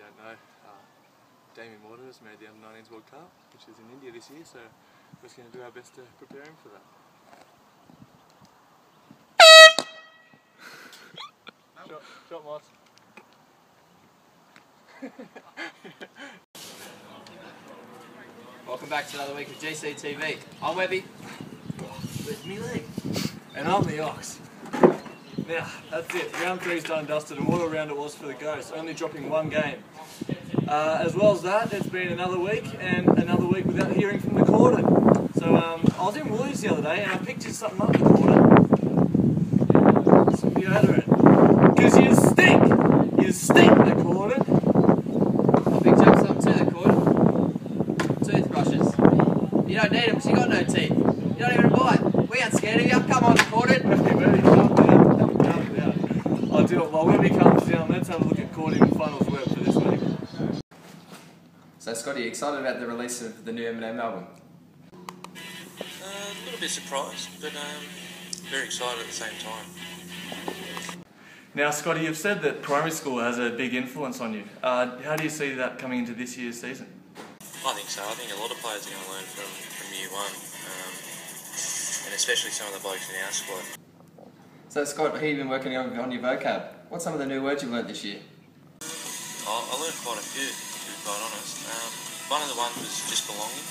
you don't know, uh, Damien Waters made the Under-19s World Cup, which is in India this year, so we're just going to do our best to prepare him for that. shot, shot, Moss. Welcome back to another week of GCTV. I'm Webby. With me leg. And I'm the Ox. Now, that's it. Round three's done dusted, and what a round it was for the Ghosts, only dropping one game. Uh, as well as that, it's been another week, and another week without hearing from the Cordon. So, um, I was in Woolies the other day, and I picked you something up, the Cordon. Some deodorant. Because you stink! You stink, the Cordon! I picked up some too, the cord. Toothbrushes. You don't need them because you got no teeth. You don't even bite. We ain't scared of you. Come on, Cordon. Okay, Webby, calm down. Calm down. I'll do it. While Webby comes down, let's have a look at Cordon and Funnels Web for this week. So, Scotty, excited about the release of the new Eminem album? Uh, a little bit surprised, but um, very excited at the same time. Now, Scotty, you've said that primary school has a big influence on you. Uh, how do you see that coming into this year's season? I think so. I think a lot of players are going to learn from, from year one, um, and especially some of the blokes in our squad. So, Scott, how have you been working on, on your vocab? What's some of the new words you've learnt this year? I, learned quite a few, to be quite honest. Um, one of the ones was just belonging.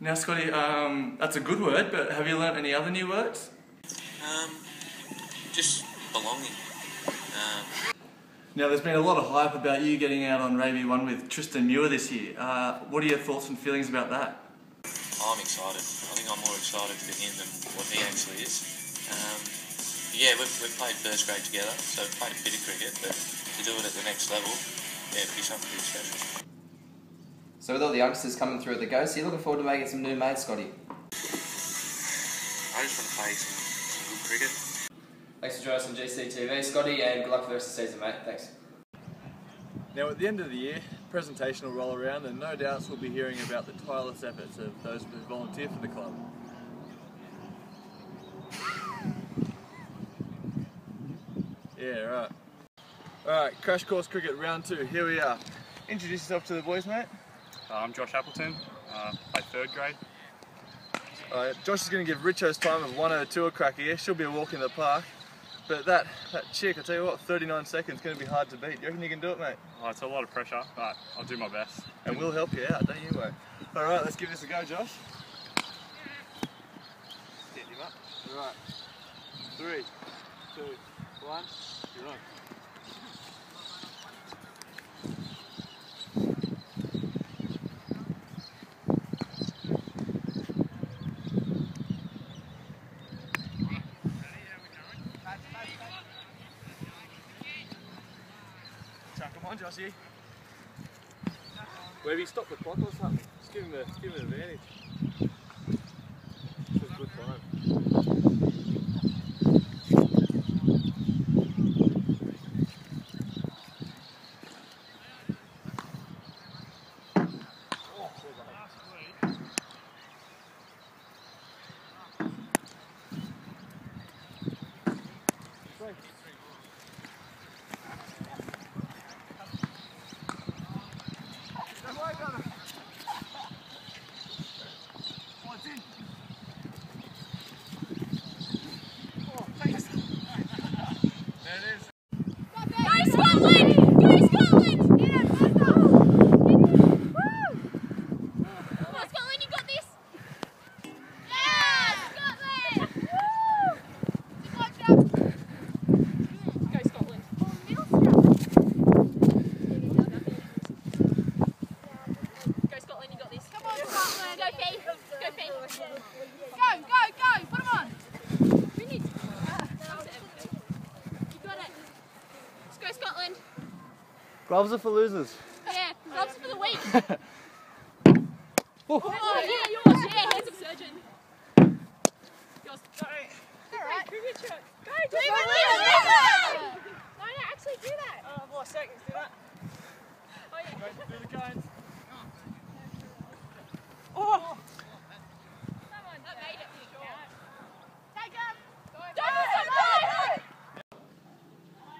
Now, Scotty, um, that's a good word, but have you learnt any other new words? Um, just belonging. Um, Now, there's been a lot of hype about you getting out on Raby One with Tristan Muir this year. Uh, what are your thoughts and feelings about that? I'm excited. I think I'm more excited for him than what he actually is. Yeah, we've, we've played first grade together, so we've played a bit of cricket, but to do it at the next level, yeah, it'd be something pretty special. So, with all the youngsters coming through at the Ghost, are you looking forward to making some new mates, Scotty? I just want to play some, some good cricket. Thanks for joining us on GCTV, Scotty, and good luck for the rest of the season, mate. Thanks. Now, at the end of the year, presentation will roll around, and no doubts we'll be hearing about the tireless efforts of those who volunteer for the club. Yeah, right. Alright, Crash Course Cricket round two, here we are. Introduce yourself to the boys, mate. Uh, I'm Josh Appleton, uh, play third grade. Alright, Josh is going to give Richo's time of 102 a crack here. She'll be a walk in the park. But that, that chick, I tell you what, 39 seconds, going to be hard to beat. You reckon you can do it, mate? Oh, it's a lot of pressure, but I'll do my best. And we'll help you out, don't you worry. Alright, let's give this a go, Josh. Stand him up. Alright. Three, two, one, you're on. Chuck him on, Joshy. Stop the clock or something. Just give him, just give him an advantage. This is good time. Go Scotland! Go Scotland! Yeah, let's go! Woo! Come on, Scotland, you got this! Yeah! Scotland! Woo! Go Scotland! Go Scotland, you got this! Come on, Scotland! Go Fee! Go Fee! Go, go, go! Put 'em on! We need You got it! Let's go Scotland! Gloves are for losers. Yeah, gloves for the week. oh, yeah, yours. Yeah, hands of surgeon. Yours. Sorry. Alright. Cricket shirt. Go, do it. No, no, actually do that. Oh, I've lost seconds. Do that. Oh, yeah. Do the cones. Oh. Come on, that made it. Take him. Go, go, go, go.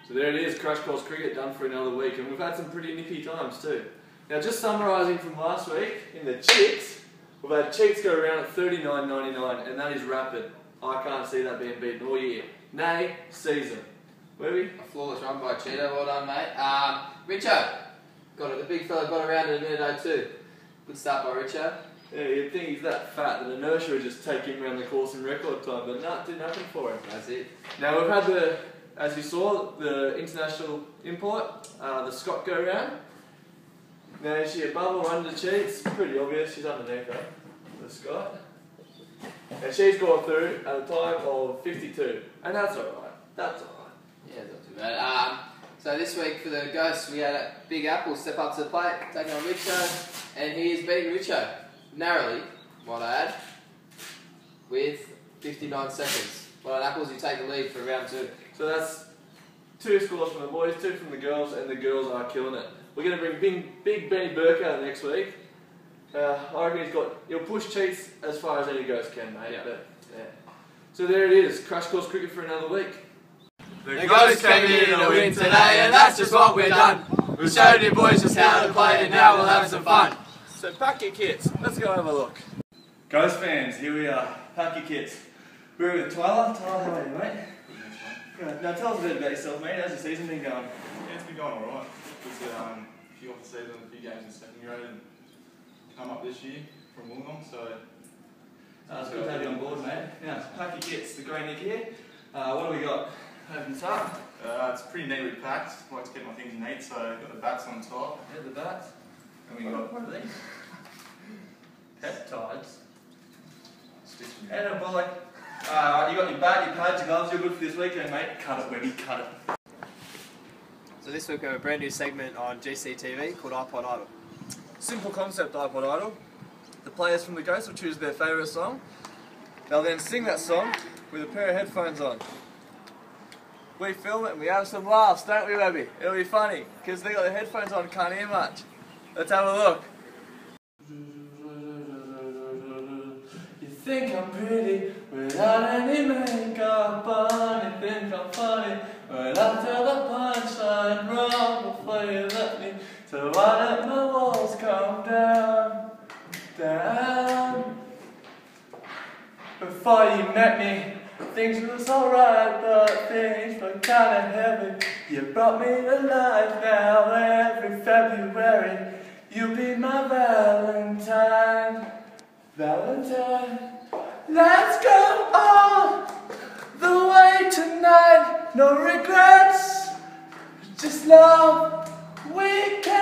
So there it is, Crash Course Cricket done for another week, and we've had some pretty nippy times too. Now, just summarising from last week, in the cheats, we've had cheats go around at 39.99, and that is rapid. I can't see that being beaten all year. Nay, season. Where we? A flawless run by Cheetah. Well done, mate. Um, Richo. Got it. The big fella got around in a minute 02. Good start by Richo. Yeah, you'd think he's that fat that inertia would just take him around the course in record time, but no, it didn't happen for him. That's it. Now we've had the, as you saw, the international import, uh, the Scott go round. Now is she above or under cheats? Pretty obvious, she's underneath her, the Scott. And she's gone through at a time of 52, and that's alright, that's alright. Yeah, not too bad. Um, so this week for the Ghosts, we had a Big Apple step up to the plate, taking on Richo, and he is beating Richo narrowly, might I add, with 59 seconds. Well, at Apples, you take the lead for round two. So that's two scores from the boys, two from the girls, and the girls are killing it. We're going to bring Big, big Benny Burke out next week. Uh, I reckon he's got, he'll push cheats as far as any ghost can, mate. Yeah. But, yeah. So there it is, Crash Course Cricket for another week. The Ghosts came in to win today, and that's just what we've done. We've showed you boys just how to play, and now we'll have some fun. So pack your kits, let's go have a look. Ghost fans, here we are, pack your kits. We're with Tyler. Tyler, how are you, mate? Good. Now tell us a bit about yourself, mate. How's your season been going? Yeah, it's been going alright. Just um, a few off the season, a few games in second grade, and come up this year from Wollongong. So Uh, it's good to have you on board, mate. Now, pack your kits, the grey Nick here. Uh, what do we got? Open the top. uh, it's pretty neatly packed. I like to keep my things neat. So I've got the bats on top, Yeah, the bats. and we got What are these? Peptides. sticks. And a you got your bat, your pads, your gloves, you're good for this weekend, mate. Cut it, Webby, cut it. So this week we have a brand new segment on GCTV called iPod Idol. Simple concept, iPod Idol. The players from the Ghost will choose their favourite song. They'll then sing that song with a pair of headphones on. We film it and we have some laughs, don't we, Webby? It'll be funny, because they got their headphones on can't hear much. Let's have a look. Think I'm pretty without any makeup on. Think I'm funny I tell the punchline wrong before you let me. So why let my walls come down, down? Before you met me, things was alright, but things were kinda heavy. You brought me to life now every February. You'll be my Valentine, Valentine. Let's go all the way tonight, no regrets, just love. We can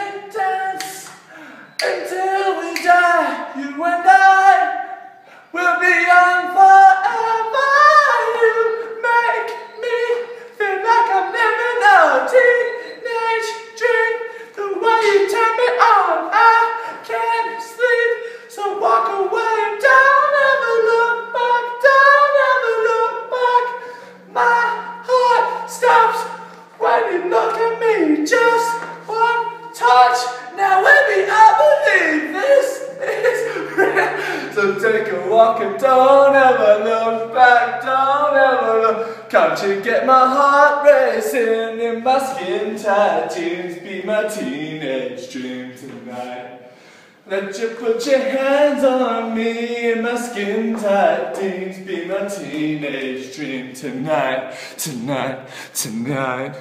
heart racing in my skin tight jeans? Be my teenage dream tonight. Let you put your hands on me in my skin tight jeans. Be my teenage dream tonight, tonight, tonight.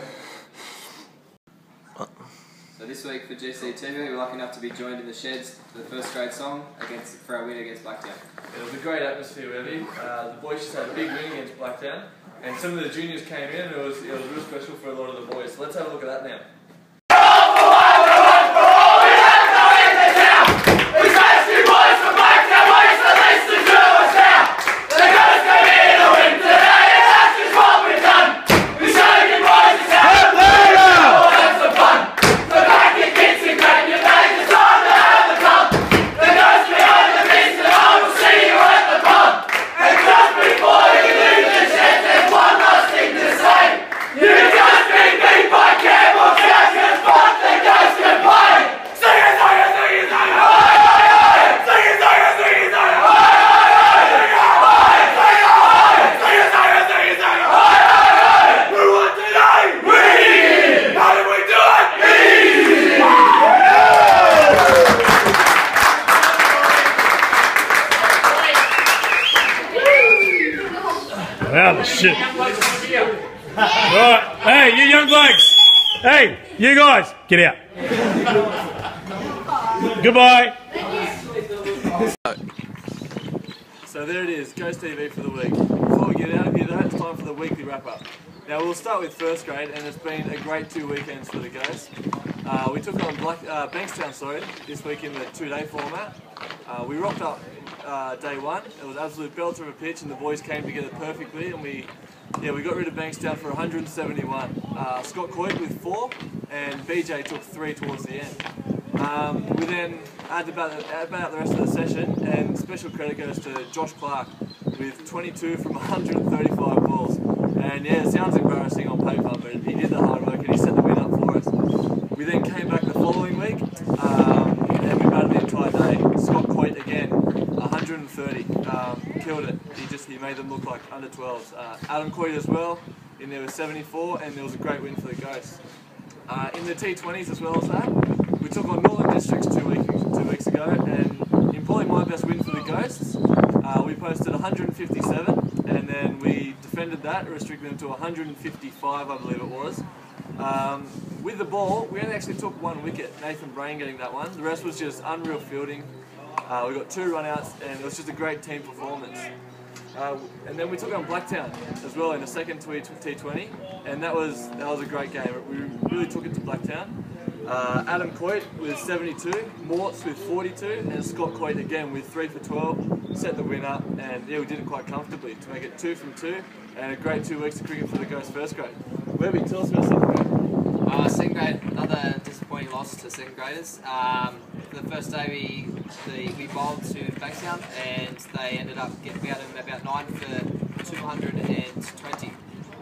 So this week for GCTV, we we're lucky enough to be joined in the sheds for the first grade song against for our win against Blacktown. It was a great atmosphere, Webby. Uh, the boys just had a big win against Blacktown, and some of the juniors came in. And it was it was real special for a lot of the boys. So let's have a look at that now. Shit. Alright, hey, you young blokes. Hey, you guys, get out. Goodbye. So there it is, Ghost TV for the week. Before we get out of here though, it's time for the weekly wrap up. Now we'll start with first grade and it's been a great two weekends for the Ghosts. Uh, we took on Black, uh, Bankstown sorry, this week in the two day format. Uh, we rocked up uh, day one, it was absolute belter of a pitch and the boys came together perfectly and we yeah, we got rid of Bankstown for 171. Uh, Scott Coyte with four and BJ took three towards the end. Um, we then add about, about the rest of the session, and special credit goes to Josh Clark with 22 from 135 balls. And yeah, it sounds embarrassing on paper, but he did the hard work and he set the win up for us. We then came back the following week, um, and we batted the entire day. Scott Coyte again, 130, um, killed it. He just he made them look like under 12s. Uh, Adam Coyte as well, in there was 74, and there was a great win for the Ghosts. Uh, in the T20s as well as that, we took on Northern Districts two weeks, two weeks ago, and in probably my best win for the Ghosts, uh, we posted 157, and then we defended that, restricting them to 155, I believe it was. Um, with the ball, we only actually took one wicket, Nathan Brain getting that one. The rest was just unreal fielding. Uh, we got two run-outs, and it was just a great team performance. Uh, and then we took on Blacktown as well in the second T- T20, and that was that was a great game. We really took it to Blacktown. Uh, Adam Coyte with 72, Morts with 42, and Scott Coyte again with 3 for 12, set the win up, and yeah, we did it quite comfortably to make it 2 from 2, and a great two weeks of cricket for the Ghost first grade. Webby, tell us about something. Uh, second grade, another disappointing loss to second graders. Um, the first day, we the, we bowled to Bankstown, and they ended up getting had them about nine for 220.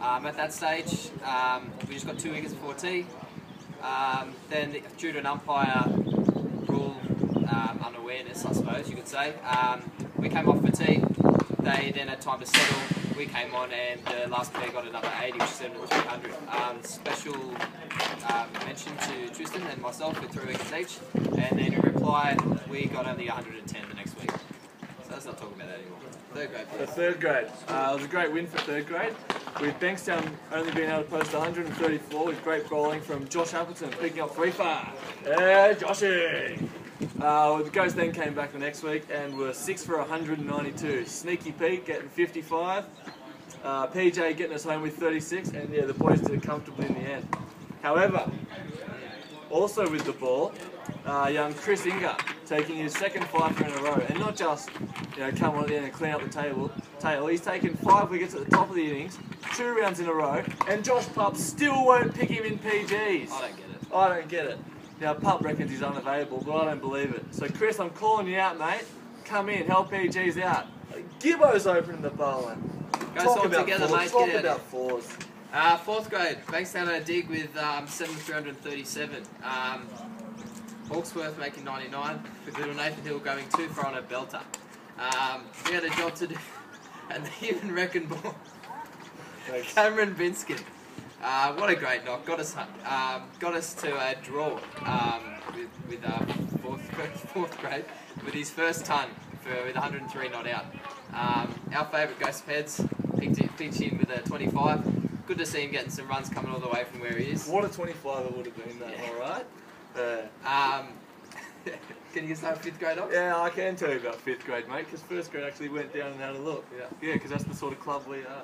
Um, at that stage, um, we just got two wickets before tea. Um, then, due to an umpire rule um, unawareness, I suppose you could say, um, we came off for tea. They then had time to settle. We came on, and the last pair got another 80, which is 300. Um, special um, mention to Tristan and myself with three weeks each. And then in reply, we got only 110 the next week. So let's not talk about that anymore. Third grade, The third grade. Uh, it was a great win for third grade, with Bankstown only being able to post 134 with great bowling from Josh Appleton, picking up three far. Yeah, Joshy! Uh, the Ghosts then came back the next week and were 6 for 192. Sneaky Pete getting 55, uh, PJ getting us home with 36, and yeah, the boys did it comfortably in the end. However, also with the ball, uh, young Chris Inga taking his second fifer in a row, and not just you know come on at the end and clean up the table. Tail, he's taken five wickets at the top of the innings, two rounds in a row, and Josh Pup still won't pick him in PGs. I don't get it. I don't get it. Now Pup reckons he's unavailable, but I don't believe it. So Chris, I'm calling you out, mate. Come in, help PGs out. Gibbo's opening the bowling. Guys, Talk all about together, fours. mate. Talk Get out about fours. Uh, fourth grade, Bankstown had a dig with um, 7 337. Um, Hawksworth making 99, with little Nathan Hill going too far on a belter. Um, we had a job to do, and the even reckon ball, Cameron Binskin. Uh, what a great knock. Got us um, got us to a draw um, with, with uh, fourth, fourth grade with his first ton for, with 103 not out. Um, our favourite Ghost Heads picked, it, picked in with a 25. Good to see him getting some runs coming all the way from where he is. What a 25 it would have been, that, Yeah. alright? Uh, Um, can you start fifth grade off? yeah, I can tell you about fifth grade, mate, because first grade actually went down and had a look. Yeah. Yeah, because that's the sort of club we are.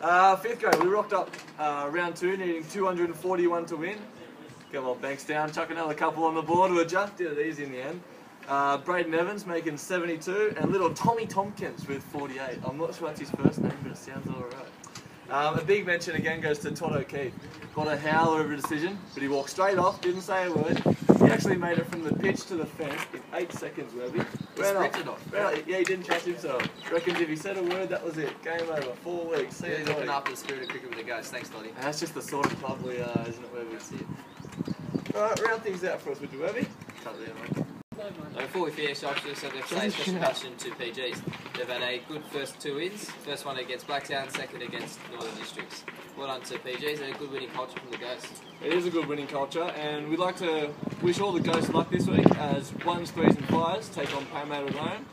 Uh, fifth grade, we rocked up uh, round two, needing 241 to win. Come on, Banks down, chuck another couple on the board, would ya? Did it easy in the end. Uh, Braden Evans making 72, and little Tommy Tompkins with 48. I'm not sure that's his first name, but it sounds alright. Um, a big mention again goes to Todd O'Keefe. Got a howl over a decision, but he walked straight off, didn't say a word. He actually made it from the pitch to the fence in eight seconds, Webby. Ran off. off. Ran off. Yeah, he didn't trust himself. Reckons if he said a word, that was it. Game over. Four weeks. See you Really looking after the spirit of cricket with the Ghosts. Thanks, Lottie. And that's just the sort of club we are, isn't it, Webby? That's it. Alright, round things out for us, would you, Webby? Cut there, mate. So before we finish, I just have to say a special mention to PGs. They've had a good first two wins. First one against Blacktown, second against Northern Districts. Well done to PGs and a good winning culture from the Ghosts. It is a good winning culture, and we'd like to wish all the ghosts luck this week as ones, threes, and fives take on Parramatta at home.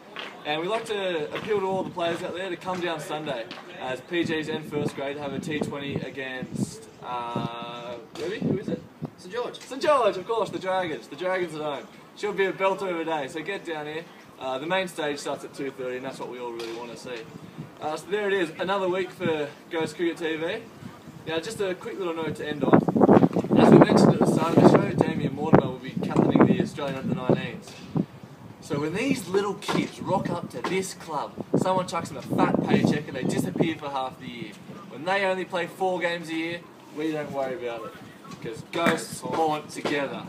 And we'd like to appeal to all the players out there to come down Sunday as PGs and first grade have a T20 against, uh, Webby, who is it? St George. St George, of course, the Dragons. The Dragons at home. Should be a of a day, so get down here. Uh, the main stage starts at 2.30 and that's what we all really want to see. Uh, so there it is, another week for Ghost Cricket TV. Now just a quick little note to end on. As we mentioned at the start of the show, Damien Mortimer will be captaining the Australian under-19s. So when these little kids rock up to this club, someone chucks them a fat paycheck and they disappear for half the year. When they only play four games a year, we don't worry about it. Because ghosts haunt together.